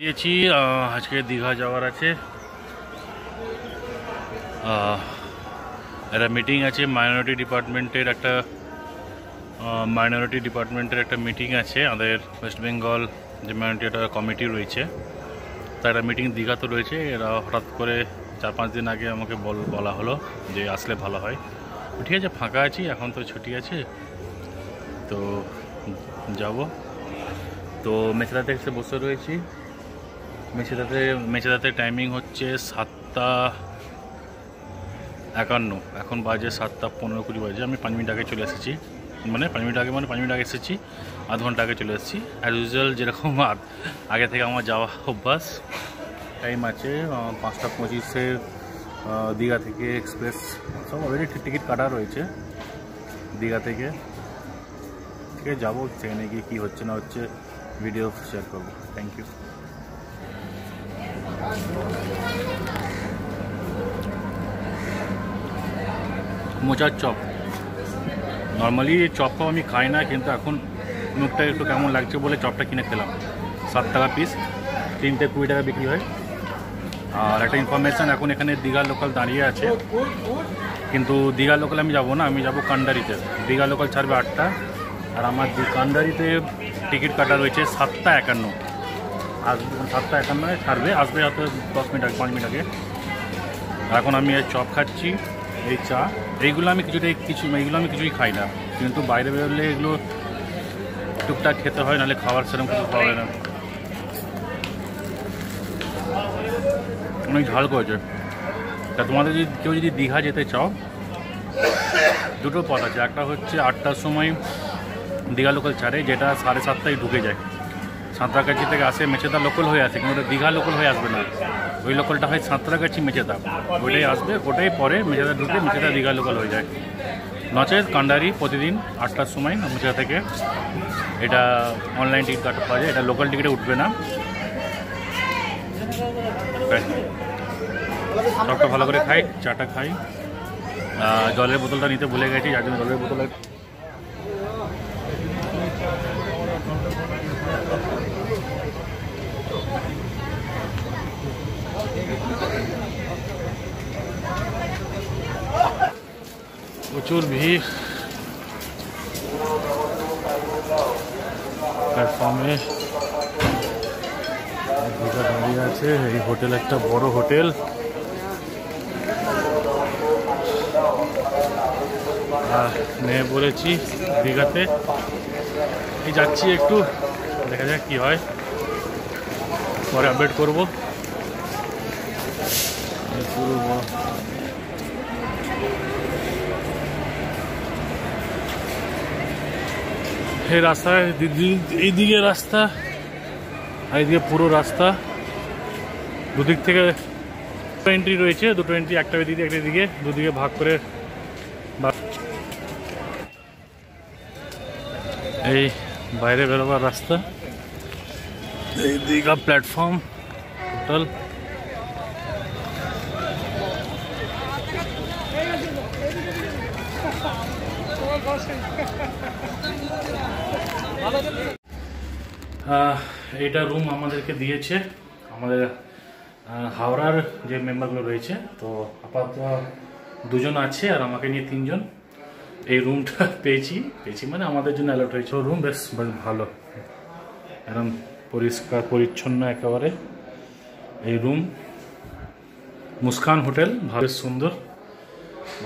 দিয়েছি আজকে দীঘা যাওয়ার আছে। একটা মিটিং আছে মাইনরিটি ডিপার্টমেন্টের একটা মাইনরিটি ডিপার্টমেন্টের একটা মিটিং আছে। আমাদের ওয়েস্ট বেঙ্গল যে মাইনরিটি একটা কমিটি রয়েছে, তার একটা মিটিং দীঘা তো রয়েছে। এরা হঠাৎ করে চার পাঁচ দিন আগে আমাকে বল, বলা হলো যে আসলে ভালো হয়। ঠিক আছে, ফাঁকা আছি, এখন তো ছুটি আছে। তো যাব। তো মেচেদাতে এসে বসে রয়েছি। মেচেদাতে মেছেদাতে টাইমিং হচ্ছে সাতটা একান্ন। এখন বাজে সাতটা পনেরো কুড়ি বাজে। আমি পাঁচ মিনিট আগে চলে এসেছি। মানে পাঁচ মিনিট আগে মানে পাঁচ মিনিট আগে এসেছি। আধ ঘণ্টা আগে চলে এসেছি। অ্যাজ ইউজুয়াল যেরকম আগে থেকে আমার যাওয়া অভ্যাস টাইম আছে পাঁচটা পঁচিশে দীঘা থেকে এক্সপ্রেস সব অলরেডি টিকিট কাটা রয়েছে দীঘা থেকে। আছে, যাব সেখানে গিয়ে কী হচ্ছে না হচ্ছে ভিডিও শেয়ার করব। থ্যাংক ইউ মোচার চপ। নর্মালি চপটা আমি খাই না, কিন্তু এখন মুখটা একটু কেমন লাগছে বলে চপটা কিনে খেলাম। সাত টাকা পিস তিনটে কুড়ি টাকা বিক্রি হয়। আর একটা ইনফরমেশান এখন এখানে দীঘা লোকাল দাঁড়িয়ে আছে। কিন্তু দীঘা লোকাল আমি যাব না, আমি যাব কান্ডারিতে। দীঘা লোকাল ছাড়বে আটটা, আর আমার কান্ডারিতে টিকিট কাটা রয়েছে সাতটা একান্ন। আসবে সাতটা একান্ন ছাড়বে। আসবে হয়তো দশ মিনিট আগে, পাঁচ মিনিট আগে। এখন আমি এই চপ খাচ্ছি, এই চা। এইগুলো আমি কিছুটাই কিছু, এইগুলো আমি কিছুই খাই না। কিন্তু বাইরে বেরোলে এগুলো টুকটাক খেতে হয়, নাহলে খাবার সেরকম কিছু খাওয়া হয় না। অনেক ঝাল করেছে। তা তোমাদের যদি কেউ যদি দীঘা যেতে চাও, দুটো পথ আছে। একটা হচ্ছে আটটার সময় দীঘা লোকাল ছাড়ে, যেটা সাড়ে সাতটায় ঢুকে যায়। সাঁতরাগাছি থেকে আসে মেচেদা লোকাল হয়ে আসে, কিন্তু ওটা দীঘা লোকাল হয়ে আসবে না। ওই লোকালটা হয় সাঁতরাগাছি মেচেদা। ওটাই আসবে, ওটাই পরে মেচেদা ঢুকে মেচেদা দীঘা লোকাল হয়ে যায়। নচেত কান্ডারি প্রতিদিন আটটার সময় মেচেদা থেকে। এটা অনলাইন টিকিট কাটা পাওয়া যায়, এটা লোকাল টিকিটে উঠবে না। ব্যাস। সবটা ভালো করে খাই, চাটা খাই। জলের বোতলটা নিতে ভুলে গেছি, যার জন্য জলের বোতল প্রচুর ভিড়। প্ল্যাটফর্মে দাঁড়িয়ে আছে, এই হোটেল একটা বড় হোটেল। আর মেয়ে বলেছি দীঘাতে। যাচ্ছি একটু, দেখা যাক কি হয়। পরে আপডেট করব এই পুরো ব- এই রাস্তায় এইদিকে রাস্তা আর এইদিকে পুরো রাস্তা। দুদিক থেকে দুটো এন্ট্রি রয়েছে দুটো এন্ট্রি একটা দিকে একটা দিকে দুদিকে ভাগ করে এই বাইরে বেরোবার রাস্তা। এই প্ল্যাটফর্ম টোটাল আহ, এইটা রুম আমাদেরকে দিয়েছে। আমাদের হাওড়ার যে মেম্বারগুলো রয়েছে, তো আপাতত দুজন আছে আর আমাকে নিয়ে তিনজন। এই রুমটা পেয়েছি। পেয়েছি মানে আমাদের জন্য অ্যালার্ট হয়েছে। রুম বেশ বেশ ভালো। একদম পরিষ্কার, পরিচ্ছন্ন একেবারে। এই রুম মুস্কান হোটেল, ভালো সুন্দর,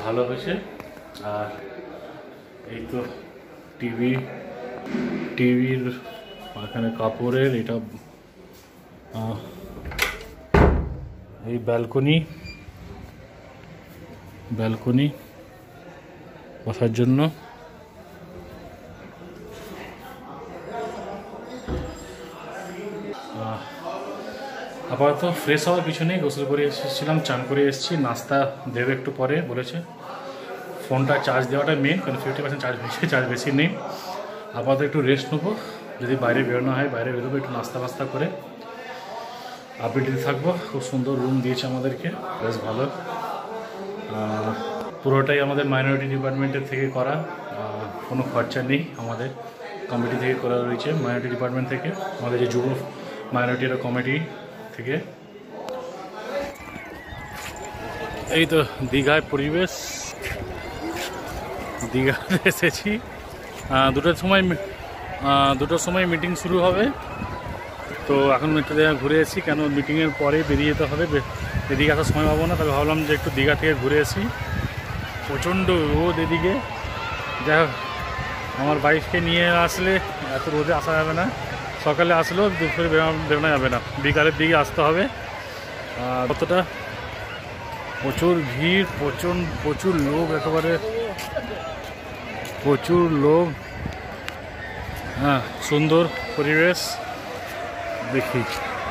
ভালো হয়েছে। আর এই তো টিভি টিভির এখানে কাপড়ের, এটা এই ব্যালকনি ব্যালকনি বসার জন্য। আপাতত ফ্রেশ হওয়ার পিছনে গোসল করে এসেছিলাম, চান করে এসেছি, নাস্তা দেবে একটু পরে বলেছে। ফোনটা চার্জ দেওয়াটা মেন কারণ ফিফটি পার্সেন্ট চার্জ বেশি চার্জ বেশি নেই। আপাতত একটু রেস্ট নেব। যদি বাইরে বেরোনো হয়, বাইরে বেরোবো, একটু নাস্তা ফাস্তা করে। আপডেট থাকব। খুব সুন্দর রুম দিয়েছে আমাদেরকে। বেশ ভালো। পুরোটাই আমাদের মাইনরিটি ডিপার্টমেন্টের থেকে করা। কোনো খরচা নেই আমাদের। কমিটি থেকে করা রয়েছে মাইনরিটি ডিপার্টমেন্ট থেকে। আমাদের যে যুব মাইনরিটি কমিটি থেকে। এই তো দীঘায় পরিবেশ। দীঘাতে এসেছি। দুটোর সময় দুটোর সময় মিটিং শুরু হবে। তো এখন একটু জায়গা ঘুরে এসেছি, কেন মিটিংয়ের পরে বেরিয়ে যেতে হবে। এদিকে আসার সময় পাবো না তবে ভাবলাম যে একটু দীঘা থেকে ঘুরে আসি প্রচণ্ড রোদ এদিকে। যাই হোক, আমার বাইককে নিয়ে আসলে এত রোদে আসা যাবে না। সকালে আসলেও দুপুরে বেরোনো যাবে না। বিকালের দিকে আসতে হবে। কতটা? প্রচুর ভিড়, প্রচুর প্রচুর লোক একেবারে। প্রচুর লোক। হ্যাঁ সুন্দর পরিবেশ। দেখি।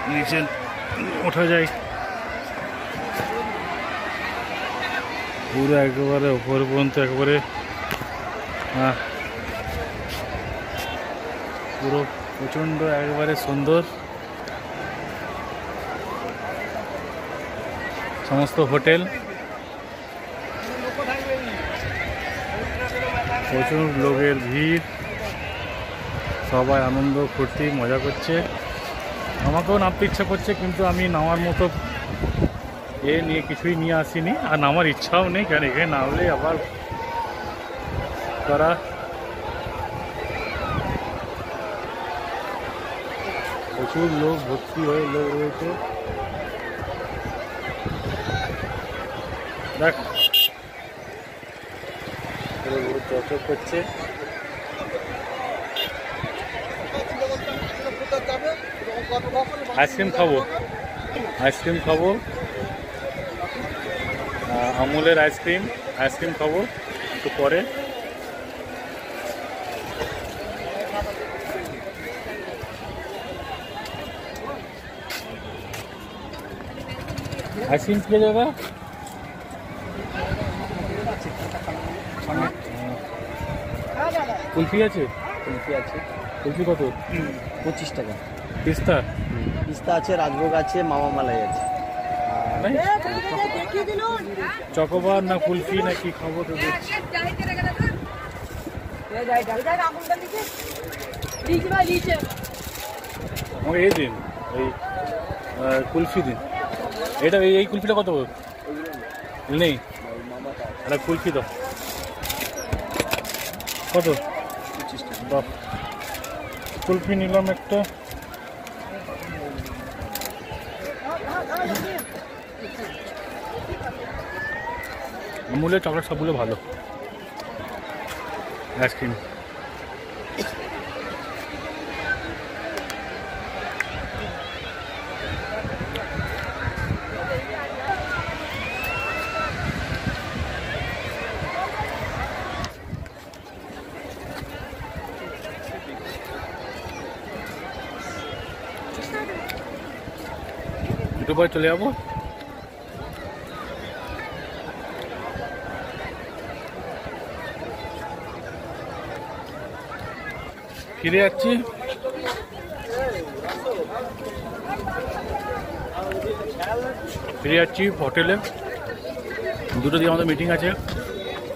নিচে ওঠা যায়। পুরো একেবারে উপর পর্যন্ত একেবারে হ্যাঁ। পুরো প্রচণ্ড একেবারে সুন্দর। সমস্ত হোটেল। প্রচুর লোকের ভিড়। সবাই আনন্দ, ফুর্তি, মজা করছে। আমাকেও নামতে ইচ্ছা করছে, কিন্তু আমি নামার মতো এ নিয়ে কিছুই নিয়ে আসিনি। আর নামার ইচ্ছাও নেই, কারণ এখানে নামলে আবার করা প্রচুর লোক ভর্তি হয়ে লোক রয়েছে। দেখ টোটো করছে। আইসক্রিম খাব। আইসক্রিম খাব। আমুলের আইসক্রিম। আইসক্রিম খাব একটু পরে। আইসক্রিম খেয়ে যাবে? কুলফি আছে? কুলফি আছে। কুলফি কত? পঁচিশ টাকা। পিস্তা? পিস্তা আছে রাজভোগ আছে মামা মালাই আছে। চকোবার না কুলফি না কি খাব তো দেখছি। আমাকে এই দিন এই কুলফি দিন। এটা এই এই কুলফিটা কত? নেই? এটা কুলফি দাও। কত? বাহ কুলফি নিলাম একটা। আমুলের চকলেট সবগুলো ভালো। আইসক্রিম একটু পরে চলে যাব ফিরে যাচ্ছি ফিরে যাচ্ছি হোটেলে দুটো দিয়ে আমাদের মিটিং আছে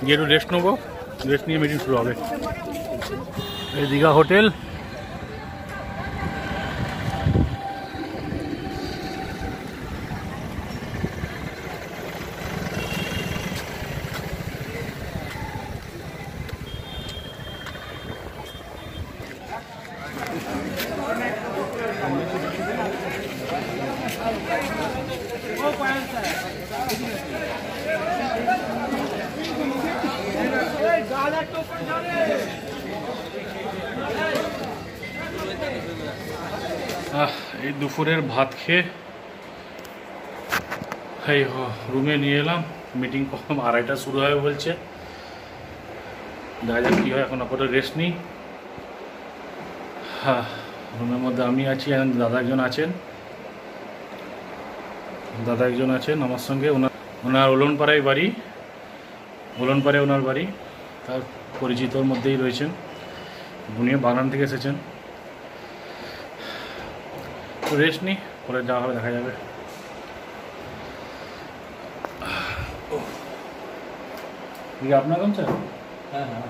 গিয়ে একটু রেস্ট নেব রেস্ট নিয়ে মিটিং শুরু হবে এই দীঘা হোটেল এই দুপুরের ভাত খেয়ে রুমে নিয়ে এলাম। মিটিং কখন? আড়াইটা শুরু হবে বলছে। দেখা যাক কী হয়, এখন আপাতত রেস্ট নিই। হ্যাঁ রুমের মধ্যে আমি আছি আর দাদা একজন আছেন। দাদা একজন আছেন আমার সঙ্গে। ওনার ওনার ওলনপাড়ায় বাড়ি। ওলনপাড়ায় ওনার বাড়ি। তার পরিচিতর মধ্যেই রয়েছেন। উনিও বাগান থেকে এসেছেন। তো রেস্ট নি পরে যাওয়া হবে দেখা যাবে। আপনার গামছা? হ্যাঁ হ্যাঁ